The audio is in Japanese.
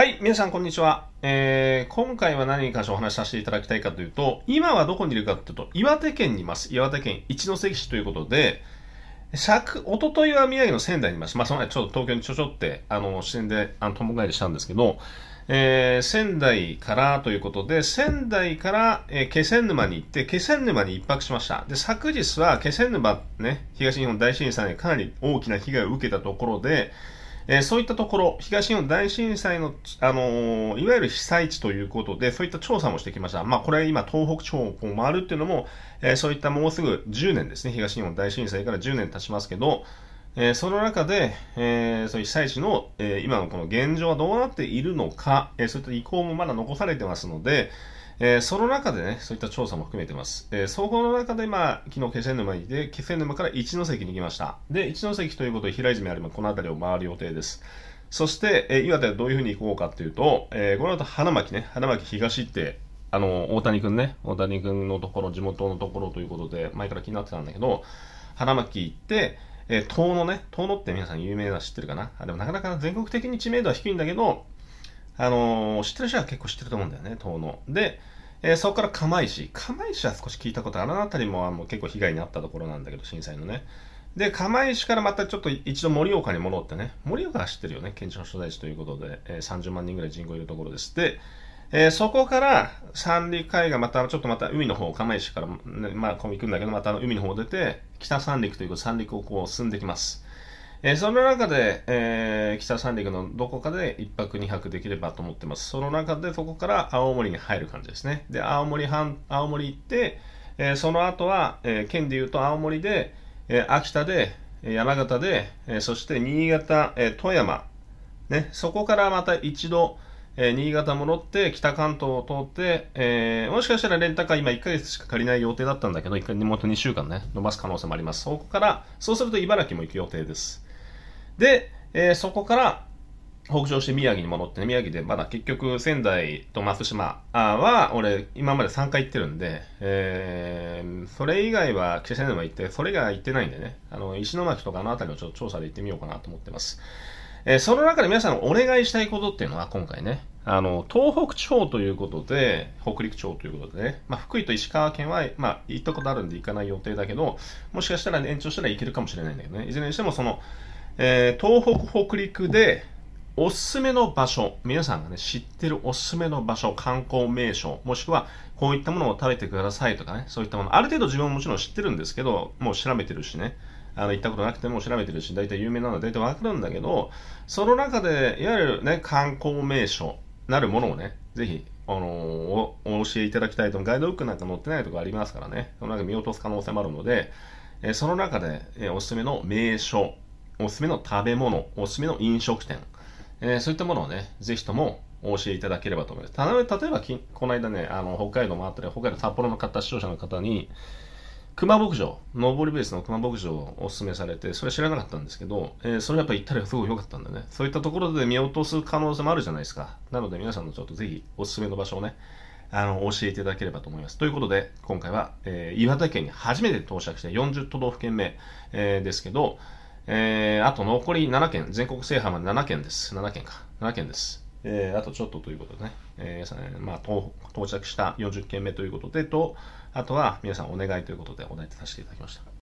はい、皆さんこんにちは。えー、今回は何に関してお話しさせていただきたいかというと、今はどこにいるかというと、岩手県にいます。岩手県一関市ということで、昨、おとといは宮城の仙台にいます。まあ、その前ちょっと東京にちょちょって、あの、支店で、あの、友帰りしたんですけど、えー、仙台からということで、仙台から、えー、気仙沼に行って、気仙沼に一泊しました。で、昨日は気仙沼ね、東日本大震災でかなり大きな被害を受けたところで、え、そういったところ、東日本大震災の、あの、いわゆる被災地ということで、そういった調査もしてきました。まあ、これ今、東北地方をこう回るっていうのも、え、そういったもうすぐ10年ですね、東日本大震災から10年経ちますけど、え、その中で、えー、そういう被災地の、え、今のこの現状はどうなっているのか、え、そういった意向もまだ残されてますので、えー、その中でね、そういった調査も含めてます。えー、総合の中で、まあ、昨日気仙沼にで、気仙沼から一ノ関に行きました。で、一ノ関ということで、平泉あればこの辺りを回る予定です。そして、えー、岩手はどういうふうに行こうかっていうと、えー、この後花巻ね、花巻東って、あの、大谷くんね、大谷くんのところ、地元のところということで、前から気になってたんだけど、花巻行って、えー、遠野ね、遠野って皆さん有名な知ってるかな？あでもなかなか全国的に知名度は低いんだけど、あのー、知ってる人は結構知ってると思うんだよね、遠野。で、えー、そこから釜石。釜石は少し聞いたことあるあの辺りもあの結構被害に遭ったところなんだけど、震災のね。で、釜石からまたちょっと一度盛岡に戻ってね、盛岡は知ってるよね、県庁所在地ということで、えー、30万人ぐらい人口いるところです。で、えー、そこから三陸海岸、またちょっとまた海の方、釜石から、ね、まあ、こう行くんだけど、また海の方出て、北三陸ということで三陸をこう進んできます。えー、その中で、えー、北三陸のどこかで1泊2泊できればと思ってます。その中でそこから青森に入る感じですね。で、青森半、青森行って、えー、その後は、え、県で言うと青森で、え、秋田で、山形で、え、そして新潟、え、富山、ね、そこからまた一度、え、新潟戻って北関東を通って、えー、もしかしたらレンタカー今1ヶ月しか借りない予定だったんだけど、1回もと2週間ね、伸ばす可能性もあります。そこから、そうすると茨城も行く予定です。で、えー、そこから北上して宮城に戻ってね、宮城でまだ結局仙台と松島は、俺今まで3回行ってるんで、えー、それ以外は気仙沼行って、それ以外は行ってないんでね、あの、石巻とかあの辺りをちょっと調査で行ってみようかなと思ってます。えー、その中で皆さんお願いしたいことっていうのは今回ね、あの、東北地方ということで、北陸地方ということでね、まあ、福井と石川県は、まあ、行ったことあるんで行かない予定だけど、もしかしたら延長したらいけるかもしれないんだけどね、いずれにしてもその、えー、東北、北陸でおすすめの場所、皆さんがね、知ってるおすすめの場所、観光名所、もしくはこういったものを食べてくださいとかね、そういったもの、ある程度自分ももちろん知ってるんですけど、もう調べてるしね、あの行ったことなくても調べてるし、大体有名なのは大体わかるんだけど、その中で、いわゆるね、観光名所なるものをね、ぜひ、あのー、お教えいただきたいと、ガイドブックなんか載ってないところありますからね、その中見落とす可能性もあるので、えその中で、えおすすめの名所、おすすめの食べ物、おすすめの飲食店、えー、そういったものをね、ぜひともお教えいただければと思います。た例えばき、この間ね、あの、北海道回ったり、北海道札幌の方、視聴者の方に、熊牧場、登りベースの熊牧場をお勧めされて、それ知らなかったんですけど、えー、それやっぱ行ったらすごい良かったんだね。そういったところで見落とす可能性もあるじゃないですか。なので皆さんのちょっとぜひおすすめの場所をね、あの、教えていただければと思います。ということで、今回は、えー、岩手県に初めて到着して40都道府県目、えー、ですけど、えー、あと残り7件、全国制覇まで7件です。7件か。7件です。えー、あとちょっとということでね、えー、まあ、到着した40件目ということで、と、あとは皆さんお願いということでお題とさせていただきました。